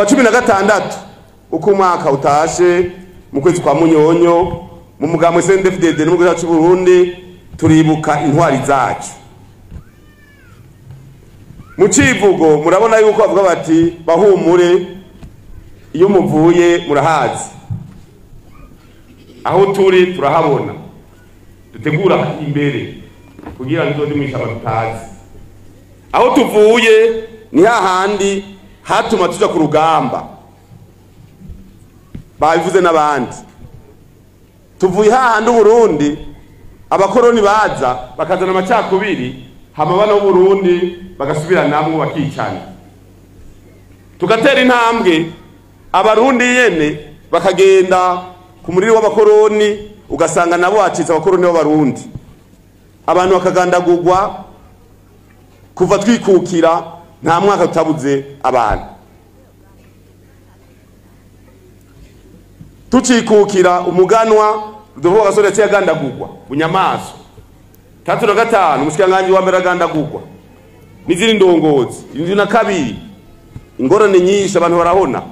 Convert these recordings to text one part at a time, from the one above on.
kwa cumi na gatandatu uko umwaka utashe mu kwezi kwa munyonyo mu mugambwe CNDD-FDD no mu gihugu cyacu Burundi turibuka intwari zacu. Mu civugo murabona yuko bavuga bati bahumure iyo muvuye murahazi. Aho turi turahabona. Dutegura imbere kugira ngo nzode mwishamba tutazi aho tuvuye ni hahandi hatuma tuja ku rugamba. Babivuze n'abandi. Tuvuye hahandi uburundi abakoroni baza bakazana amacakubiri hama bana b'uburundi bagasubiranamwo bakicana. Tugatera intambwe abarundi yene bakagenda ku muriro w'abakoroni ugasanga nabo hacitse abakoroni b'abarundi. Abantu bakagandagurwa kuva twikukira nta mwaka tutabuze abantu tucikukira umuganwa rudovuga gasore yaciye agandagurwa bunyamaswa tatu na gatanu umushikiranganji wa mbere agandagurwa n'izindi ndongozi indwi na kabiri. Ingorane nyinshi abantu barahona.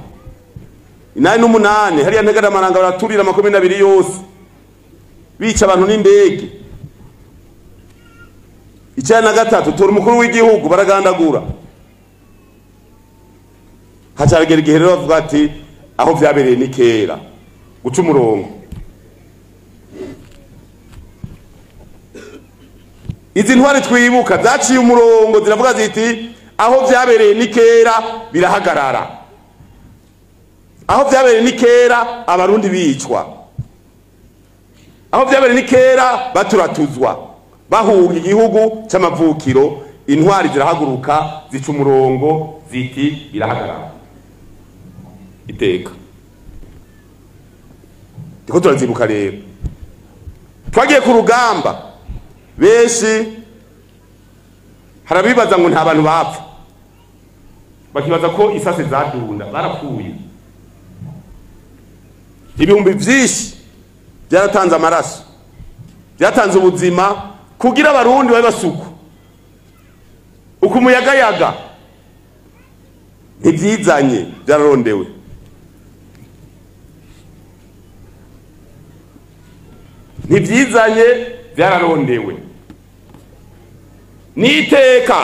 Inani n'umunani hariya ntegaramaranga baraturira makumyabiri n'abiri yose. Bica abantu n'indege icyenda na gatatu tora umukuru w'igihugu baragandagura. Hacaragera igihe rero bavuga ati aho vyabereye ni kera. Guca umurongo. Izi ntwari twibuka zaciye umurongo ziravuga ziti aho vyabereye ni kera birahagarara. Aho vyabereye ni kera abarundi bicwa. Aho vyabereye ni kera baturatuzwa. Bahunga igihugu c'amavukiro intwari zirahaguruka zica umurongo ziti birahagarara. Iteka. Ndiko turazibuka rero. Twagiye ku rugamba. Benshi harabibaza ngo nta bantu bapfa. Bakibaza ko isase zadunda barapfuye ibihumbi vyinshi byaratanze amaraso. Byatanze ubuzima kugira abarundi babe basuku. Uko umuyagayaga ntibyizanye byararondewe. Ntibyizanye byararondewe. N'iteka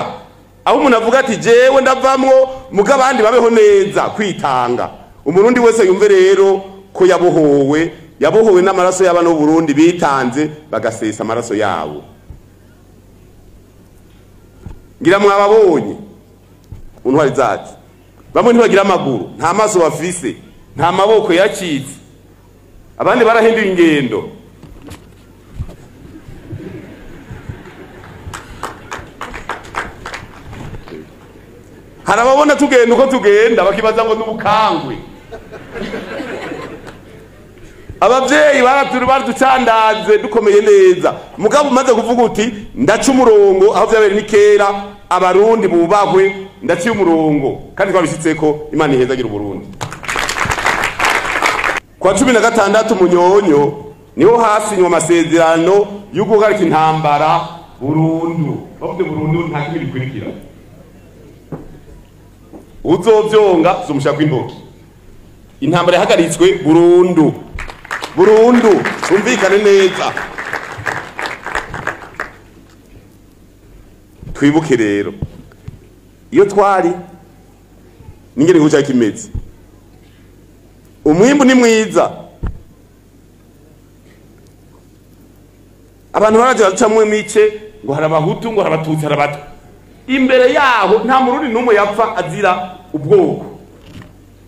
aho umuntu avuga ati jewe ndavamwo mugo abandi babeho neza kwitanga. Umurundi wese yumve rero ko yabohowe yabohowe n'amaraso y'abana b'uburundi bitanze bagasesa amaraso yabo. Ngira mwababonye mu ntwari zacu bamwe ntibagira amaguru nta maso bafise nta maboko yacitse. Abandi barahinduye ingendo. Hari ababona tugenda uko tugenda bakibaza ngo n'ubukangwe. Baraturi baraducandaze dukomeye neza. Mugabo umaze kuvuga uti ndaca umurongo aho vyabereye ni kera abarundi bubahwe ndaciye umurongo. Kandi twabishitseko imana ihezagira uburundi. Kwa cumi na gatandatu munyonyo ni ho hasinywa amasezerano yo intambara burundu. Bavuze burundu nta kimwe gikurikira uzovyonga zomushaka intoki intambara yahagaritswe burundu. Burundu. Tumvikane neza. Twibuke rero. Iyo twari n'ingene igihugu cyari kimeze. Umwimbu ni mwiza. Abantu baraja bacamwo imice ngo hari abahutu ngo hari abatutsi hari abatwa imbere yaho nta murundi n'umwe yapfa azira ubwoko.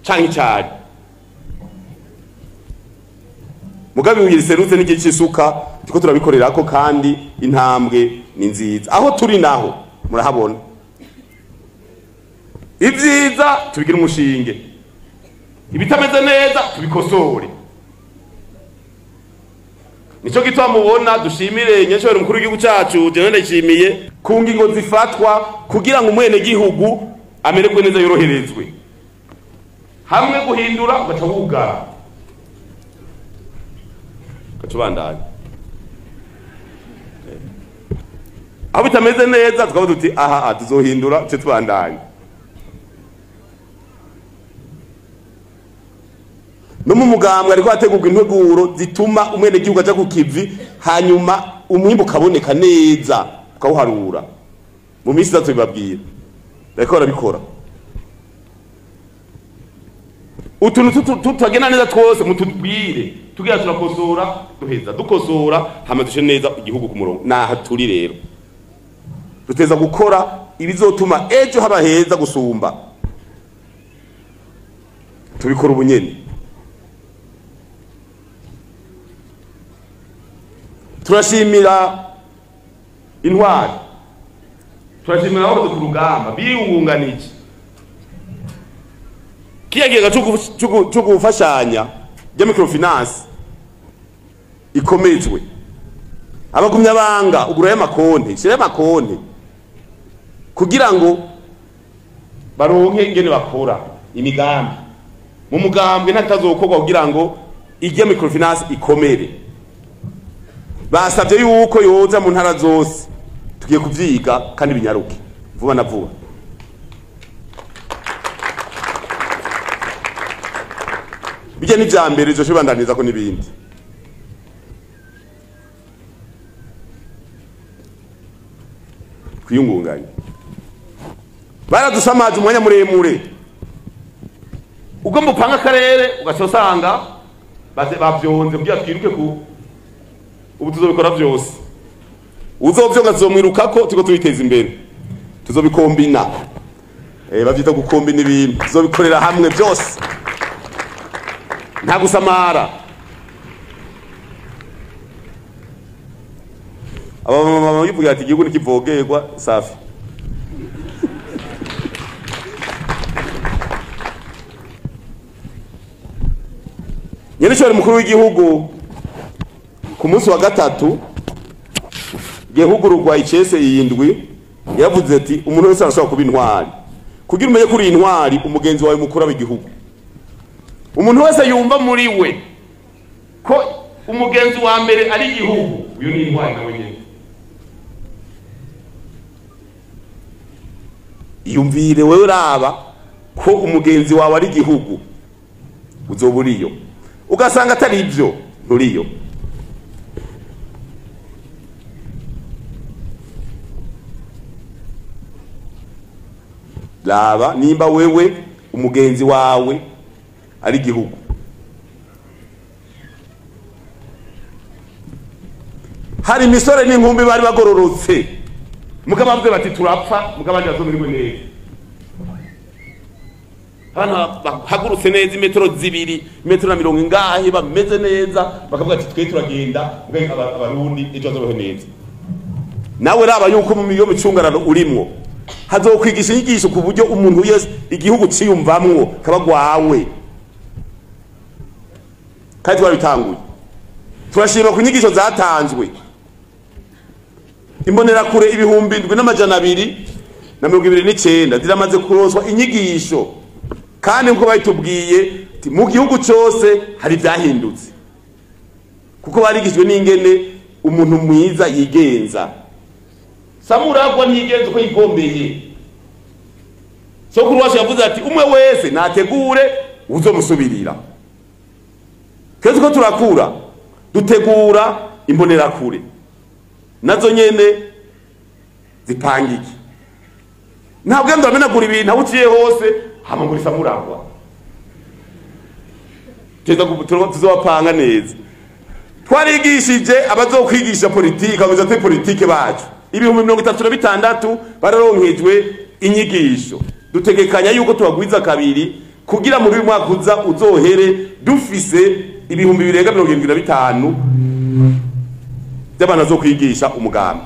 Canke icari. Mugabe ibuye riserutse n'igihe c'isuka turiko turabikorerako kandi intambwe ni nziza. Aho turi naho murahabona. Ibyiza tubigira umushinge. Ibitameze neza tubikosore. Nico gituma mubona dushimire nyeshobora umukuru w'igihugu cacu jewe ndayishimiye ku ngingo zifatwa kugira ngo umwene gihugu amererwe neza yoroherezwe. Hamwe guhindura ugaca wugara. Ugaca ubandanya. Aho bitameze neza tukavuga tuti aha tuzohindura tuce tubandanya. No mu mugambwe ariko hategurwa integuro zituma umwenegihugu aja ku kivi hanyuma umwimbu ukaboneka neza. Ukawuharura mu minsi itatu bibabwira bariko barabikora. Utuntu tutagenda neza twose mutubwire. Tugira turakosora duheza dukosora hama dushe neza igihugu ku murongo. Naha turi rero. Duteza gukora ibizotuma ejo haba heza gusumba. Tubikora ubunyene turashimira intwari turashimira abahoze ku rugamba kiya kigega cyo gufashanya rya microfinance ikomezwe abagumyabanga ugurayo amakonti shirayo amakonti kugira ngo baronke ingene bakora imigambi. Mu mugambwe ntatazokorwa kugira ngo ijye microfinance ikomere. Basabye yuko yoza mu ntara zose tugiye kuvyiga kandi binyaruke. Vuba na vuba. Bijya n'ivya mbere ivyo bibandanizako n'ibindi. Twiyungunganye. Baradusamaje umwanya muremure. Ubwo mupanga akarere ugaca usanga bavyonze kugira twiruke ku ubu tuzobikora vyose uzovyonga tuzomwirukako turiko tubiteza imbere. Tuzobikombina eh, bavyita gukombina ibintu. Tuzobikorera hamwe vyose. Nta gusamara. Abamama bivuga ati igihugu nikivogerwa safi. Nyerecyari mukuru w'igihugu ku munsi wa gatatu gihugururwa icese yindwi yavuze ati umuntu wese arashobora kuba intwari. Kugira umenye kuri iyi ntwari umugenzi wawe mukuru aba igihugu umuntu wese yumva muri we ko umugenzi wa mbere ari igihugu. Uyu ni intwari nawe nyine yumvire wewe uraba ko umugenzi wawe ari igihugu. Uzoba uriyo. Ugasanga atari ibyo nturiyo. Raba nimba wewe umugenzi wawe ari igihugu hari imisore n'inkumi bari bagororotse. Mugabo bavuze bati turapfa. Mugabo abandi bazomererwe neza abana bahagurutse neza imetero zibiri imetero na mirongo ingahe bameze neza. Bakavuga ati twe turagenda. Abarundi ejo bazobeho neza. Nawe raba yuko mu micungararo urimwo. Hazokwigisha inyigisho ku buryo umuntu wese igihugu ciyumvamwo kaba gwawe. Kandi twarabitanguye turashima ku nyigisho zatanzwe. Imbonerakure ibihumbi indwi n'amajana abiri na mirongo ibiri n'icyenda ziramaze kuronswa inyigisho. Kandi nk'uko bayitubwiye mu gihugu cyose hari ibyahindutse kuko barigishijwe n'ingene umuntu mwiza yigenza. Samuragwa ntiyigenza uko yigombeye sokuru wacu yavuze ati umwe wese nategure uzomusubirira. Twese ko turakura dutegura imbonerakure. Nazo nyene zipangike ntabwo yenda uramenagura ibintu aho uciye hose hamagura isamuragwa tuzobapanga neza. Twarigishije abazokwigisha politiki abayobozi batari politiki bacu. Ibihumbi mirongo itatu na bitandatu bararonkejwe inyigisho. Dutegekanya yuko tubagwiza kabiri kugira muri uyu mwaka uza uzohere dufise ibihumbi birenga mirongo irindwi na bitanu by'abantu zo kwigisha umugambi.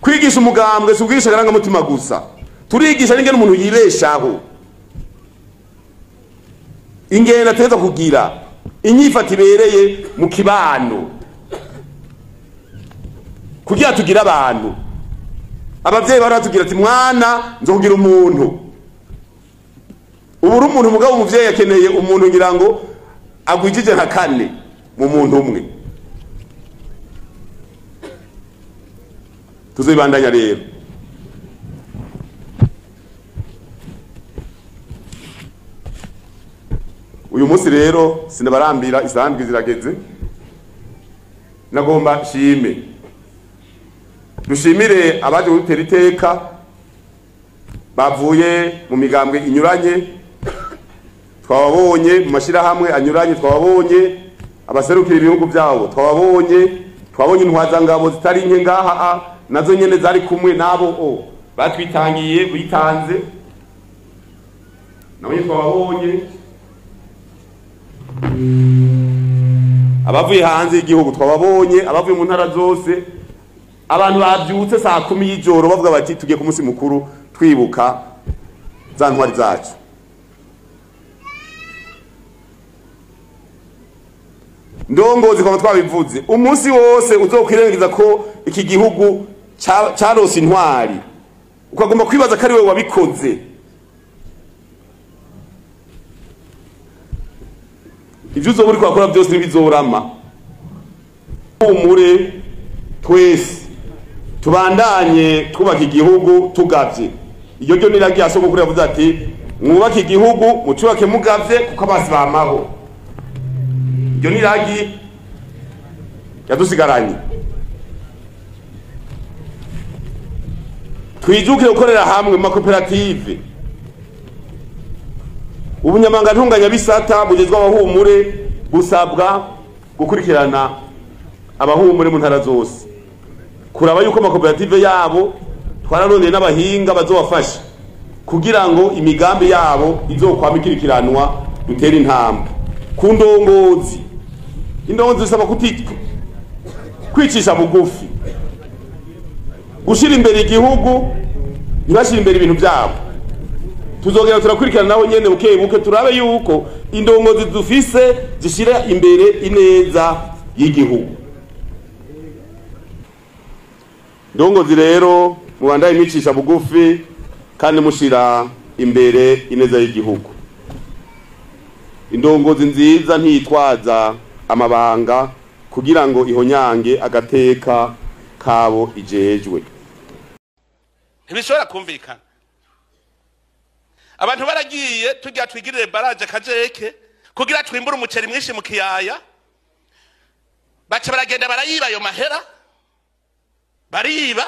Kwigisha umugambwe si ubwigisha akarangamutima gusa. Turigisha n'ingene umuntu yibeshaho. Ingendo ategeza kugira inyifata ibereye mu kibano. Kugira tugire abantu. Abavyeyi bari batubwira ati mwana nzokugira umuntu. Ubu umuntu mugabo umuvyeyi akeneye umuntu ngira ngo agwijije nka kane mu muntu umwe. Tuzibandanya rero. Uyu munsi rero sinabarambira isandwi zirageze. Nagomba shime. Dushimire abaje kudutera iteka bavuye mu migambwe inyuranye twababonye mu mashyirahamwe anyuranye twababonye abaserukira ibihugu byabo twababonye twabonye intwazangabo zitari nke ngaha a, na zo nyene zari kumwe nabo o. Batwitangiye bitanze. Nabo nyene twababonye. Abavuye hanze y'igihugu twababonye. Abavuye mu ntara zose abantu babyutse saa kumi y'ijoro bavuga bati tugiye ku munsi mukuru twibuka za ntwari zacu. Ndongozi kwaba twabivuze umunsi wose uzokwirengagiza ko iki gihugu carose intwari. Ukagomba kwibaza ko ari we wabikoze. Ibyo uzoba uri kurakora byose ntibizorama. Humure twese. Tubandanye twubaka igihugu tugavye. Iryo ryo niragiye asogokuru yavuze ati mwubake igihugu mucubake mugavye kuko abasi bamaho. Iryo niragi yadusigaranye. Twijukire gukorera hamwe mu makoperative. Ubunyamanga ntunganyabisata bugezwe abahumure busabwa gukurikirana abahumure mu ntara zose kuraba yuko amakoperative yabo twararondeye n'abahinga bazobafasha. Kugira ngo imigambi yabo izokwama ikurikiranwa dutere intambwe. Ku ndongozi. Indongozi zisaba kuti kwicisha bugufi. Gushyira imbere igihugu ntibashyire imbere ibintu byabo. Tuzogera turakurikirana nabo nyene buke buke turabe yuko indongozi dufise zishyira imbere ineza y'igihugu. Ndongozi rero mubandaye mwicisha bugufi kandi mushira imbere ineza y'igihugu. Indongozi nziza ntitwaza amabanga kugira ngo ihonyange agateka kabo ijejwe. Ntibishobora kumvikana. Abantu baragiye tugira twigirire baraje kajeke kugira twimbure umuceri mwinshi mu kiyaya. Baca baragenda barayiba ayo mahera. Bariba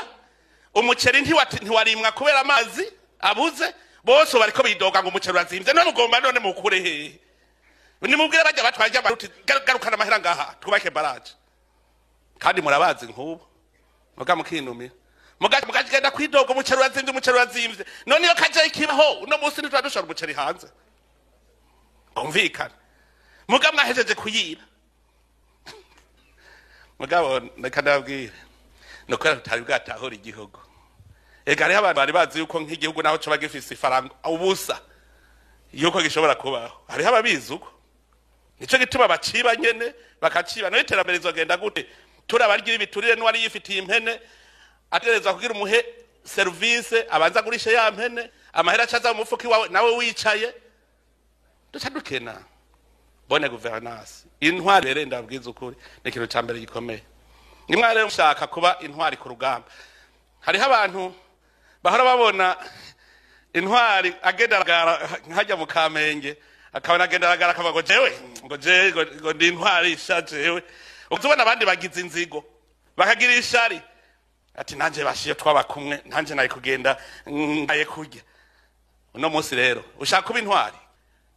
umuceri ntiwarimwa kubera amazi abuze bose bariko bidoga ngo umuceri urazimvye. None ugomba none mukure hehe. Nimubwire bajya batwaje amaruti "Garu- garukana amahera ngaha twubake baraje kandi murabazi nk'ubu. Muga mukinumira. Muga mugagenda kwidoga umuceri urazimvye umuceri urazimvye. None iyo kaje ikibaho uno munsi ntitwa dushora umuceri hanze. Umvikana muga mwahejeje kuyiba mugabo reka ndababwire. Ni ukubera tutari bwatahura igihugu. Ega hariho abantu bari bazi yuko nk'igihugu naho coba gifise ifaranga ubusa yuko gishobora kubaho. Hariho ababizi uko. Nico gituma baciba nyene bakaciba. Nayo iterambere rizogenda gute? Turabarya ibiturire n'uwari yifitiye impene ategerezwa kugira umuhe serivise abanza agurishe ya mpene amahera acaza mu mufuka iwawe nawe wicaye. Duca dukena. Bone guverinance. Intwari rero ndabwiza ukuri. Ni ikintu ca mbere gikomeye. Nimwe rero mushaka kuba intwari ku rugamba. Hariho abantu bahora babona intwari agenda aragara nkajya mu kamenge akabona agenda aragara akavuga ngo jewe ngo jewe ngo- ndi intwari isha jewe. Ubona abandi bagize inzigo bakagira ishari. Ati nanje bashiye twaba kumwe nanje naye kugenda ngaye kurya. Uno munsi rero ushaka kuba intwari?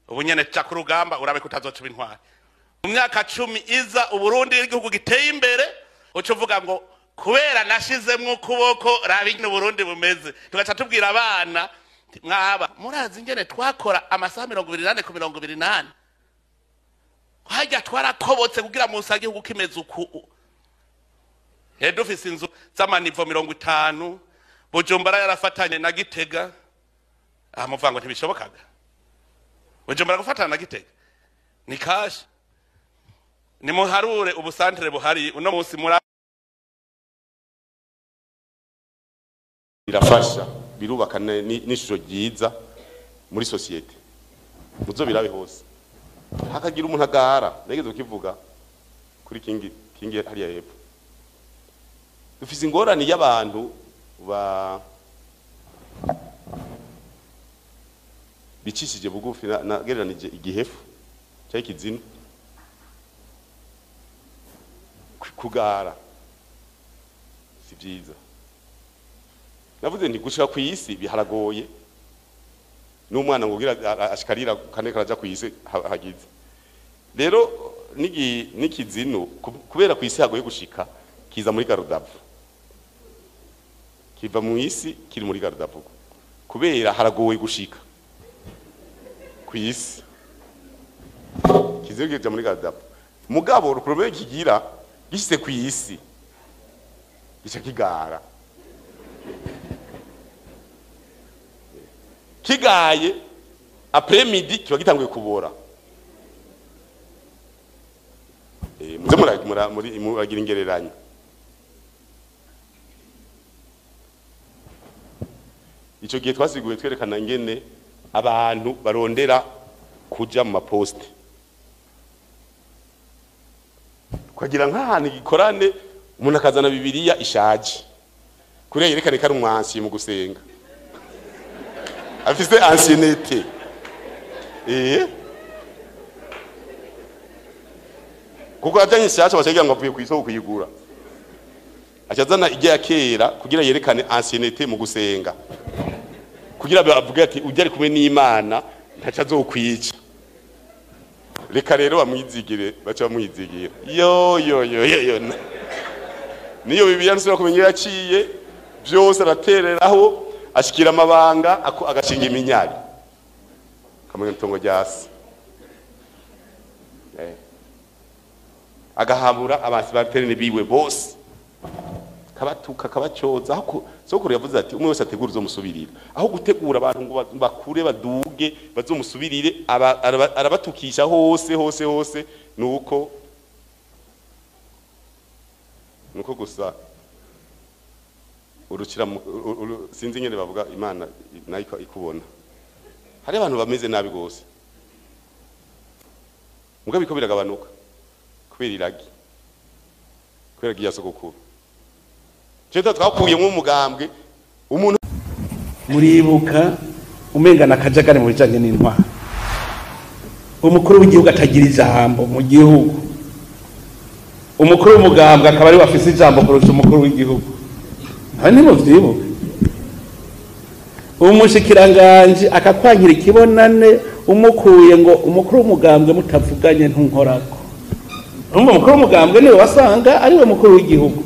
Ubu nyene ca ku rugamba urabe ko utazocuba intwari. Mu myaka cumi iza uburundi igihugu giteye imbere uca uvuga ngo kubera nashizemwo ukuboko raba ingene uburundi bumeze. Tugaca tubwira abana mwaba murazi ingene twakora amasaha mirongo ibiri nane ku mirongo ibiri nane. Harya twarakobotse kugira ngo usanga igihugu kimeze uku rero inzu z'amanivo mirongo itanu bujumbura yarafatanye na gitega. Aha muvuga ngo ntibishobokaga. Bujumbura gufatana na gitega. Ni kashi nimuharure ubusantere buhari. Uno munsi muri birafasha birubaka n'ishusho ryiza muri sosiyete muzo birabe hose. Hakagira umuntu agahara. Nageze ukivuga kuri kingi kingi hariya hepfo. Dufise ingorane y'abantu ba bicishije bugufi na- nagereranije igihefu cyangwa ikizinu kugara. Si byiza. Navuze nti gushika ku isi biharagoye. N'umwana ngo ashikarira kane karaja ku isi hagize. Rero n'ikizino kubera ku isi hagoye gushika kiza muri garudavu. Kiva mu isi kiri muri garudavu. Kubera haragoye gushika ku isi. Muri garudavu. Mugabo problème kigira gishyize ku isi. Gica kigara. Kigaye après midi kiba gitanguye kubora. Eh, muze muragira ingereranyo icyo gihe twasiguye twerekana ingene abantu barondera kuja mu maposite ukagira nk'ahantu igikorane umuntu akazana bibiliya ishaje. Kuriya yerekane ko ari umwansi mu gusenga. Afise anciennité eh? Kuko ajanye ishasha bacagira ngo avuye ku isoko kuyigura. Acazana ijya ya kera kugira yerekane anciennité mu gusenga. Kugira bavuge ati ujya ari kumwe n'imana ntaco azokwica. Reka rero bamwizigire baca bamwizigira. Yo yo yo yo yo niyo bibiliya ntusubira kumenya yaciye byose aratereraho ashikira amabanga agashinga iminyari. Kamwe itongo rya se. Eh. agahabura abasibaterene biwe bose. Kabatuka kabacoza aho ku- sokuru yavuze ati umwe wese ategura uzomusubirira aho gutegura abantu ngo ba- bakure baduge bazomusubirire aba- araba- arabatukisha hose hose hose nuko nuko gusa urukira sinzi ingene bavuga imana na yo ikubona. Hari abantu bameze nabi gose muga biko biragabanuka. Kubera iragi. Kubera ya sogokuru. Cyo twakuyemo umugambwe umuntu muribuka umengana akajagari mu bijanye n'intwaro. Umukuru w'igihugu atagira ijambo mu gihugu. Umukuru w'umugambwe akaba ari we afise ijambo kurusha umukuru w'igihugu. Nawe ntimuvyibuke umushikiranganji akakwankira ikibonane umukuye ngo umukuru w'umugambwe mutavuganye ntunkorako. Umukuru w'umugambwe ni we wasanga ari we mukuru w'igihugu.